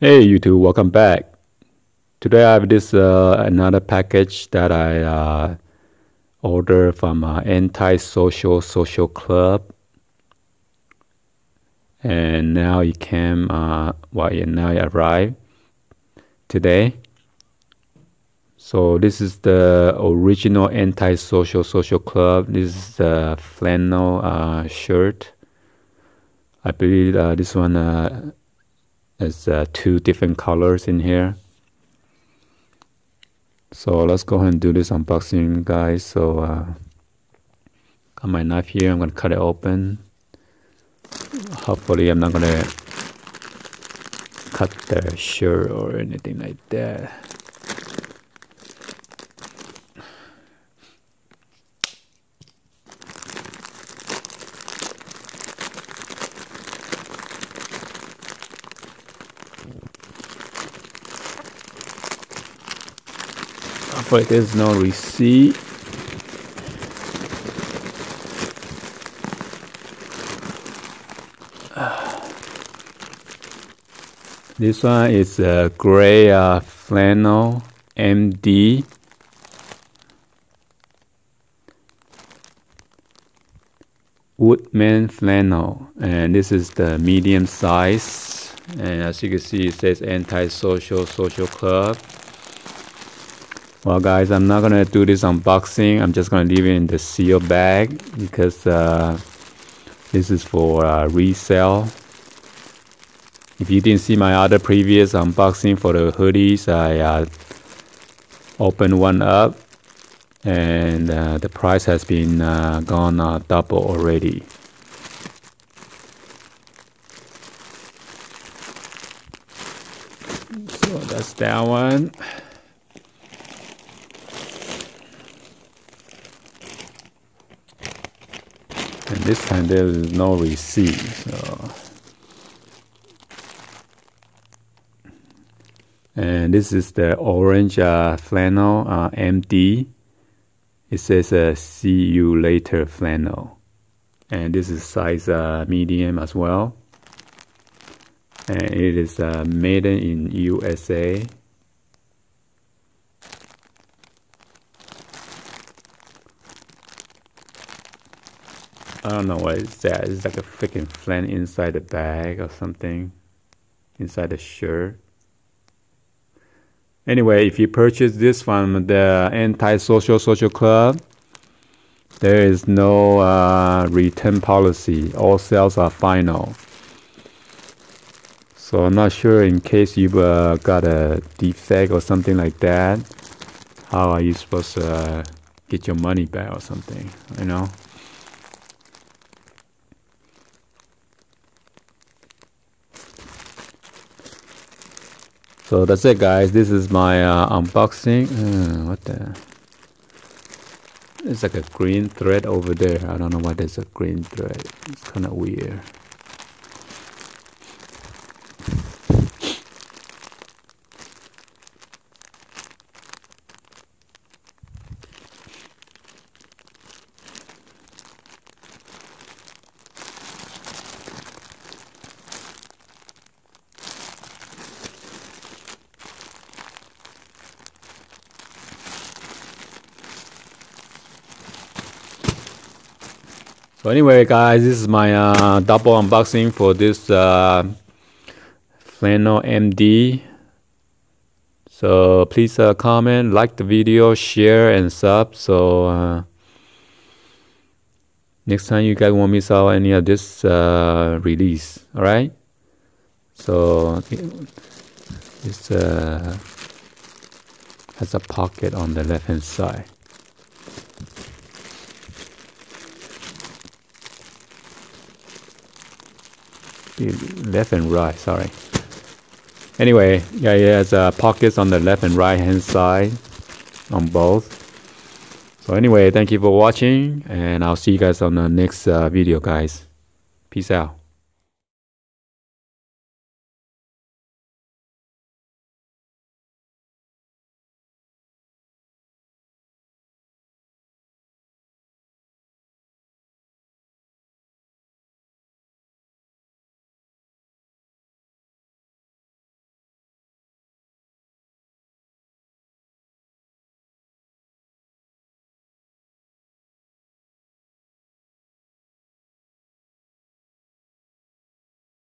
Hey YouTube, welcome back. Today I have this uh, another package that I uh, ordered from uh, Anti-Social Social Club, and now it came. Uh, well, yeah, now it arrived today. So this is the original Anti-Social Social Club. This is the flannel uh, shirt. I believe uh, this one uh, there's uh, two different colors in here. So let's go ahead and do this unboxing, guys. So uh, got my knife here. I'm gonna cut it open. Hopefully, I'm not gonna cut the shirt or anything like that. But there's no receipt. This one is a gray uh, flannel MD. Woodman flannel, and this is the medium size. And as you can see, it says anti-social social club. Well guys, I'm not gonna do this unboxing. I'm just gonna leave it in the seal bag because uh, this is for uh, resale. If you didn't see my other previous unboxing for the hoodies, I uh, opened one up and uh, the price has been uh, gone double already. So that's that one. This time there is no receipt so. And this is the orange uh, flannel uh, MD it says uh, see you later flannel. And this is size uh, medium as well. And it is uh, made in USA I don't know what it's that. It's like a freaking flannel inside the bag or something. Inside the shirt. Anyway, if you purchase this from the Anti-Social Social Club, there is no uh, return policy. All sales are final. So I'm not sure in case you've uh, got a defect or something like that, how are you supposed to uh, get your money back or something, you know? So that's it guys, this is my uh, unboxing. Uh, what the? It's like a green thread over there. I don't know why there's a green thread. It's kind of weird. So anyway, guys, this is my uh, double unboxing for this uh, Flannel MD. So please uh, comment, like the video, share, and sub. So uh, next time you guys won't miss out any of this uh, release. All right. So this uh, has a pocket on the left hand side. Left and right, sorry. Anyway, yeah, it has uh, pockets on the left and right hand side on both. So anyway, thank you for watching and I'll see you guys on the next uh, video guys. Peace out.